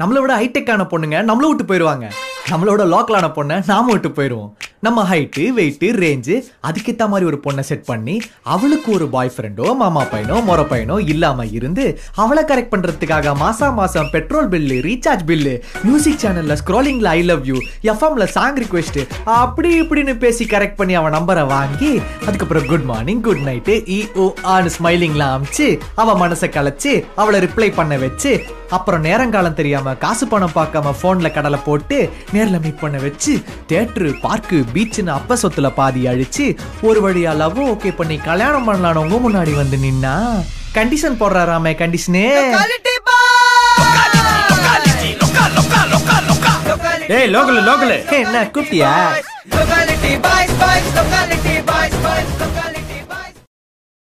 நம்மளை விட ஹைடெக்கான பொண்ணுங்க நம்மள விட்டு போயிடுவாங்க நம்மளோட லோக்கலான பொண்ணை நாம விட்டு போயிடுவோம். நம்ம ஹைட்டு வெயிட்டு ரேஞ்சு அதுக்கேற்ற மாதிரி ஒரு பொண்ணை செட் பண்ணி அவளுக்கு ஒரு பாய் ஃப்ரெண்டோ மாமா பையனோ முறை பையனோ இல்லாமல் இருந்து அவளை கரெக்ட் பண்ணுறதுக்காக மாசா மாசம் petrol bill recharge bill music சேனலில் ஸ்க்ரோலிங்ல ஐ லவ் யூ எஃப்எம்ல சாங் ரிக்வெஸ்ட்டு அப்படி இப்படின்னு பேசி கரெக்ட் பண்ணி அவன் நம்பரை வாங்கி அதுக்கப்புறம் குட் மார்னிங் குட் நைட்டு இ ஓ ஆன்னு ஸ்மைலிங்லாம் அமிச்சு அவன் மனசை கலைச்சு அவளை ரிப்ளை பண்ண வச்சு அப்புறம் நேரங்காலம் தெரியாமல் காசு பணம் பார்க்காம ஃபோனில் கடலை போட்டு நேர்ல மீட் பண்ண வச்சு தேட்டரு பார்க்கு பீச்னு அப்ப சொத்துல பாதி அழிச்சு ஒரு வழியா லவ் ஓகே பண்ணி கல்யாணம் பண்ணலான்னு உங்க முன்னாடி வந்து நின்னா. கண்டிஷன் போடுறாராமே கண்டிஷனே. ஏய் லோக்கல் லோக்கல். என்ன கூப்பிட்டியா